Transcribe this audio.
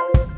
Bye.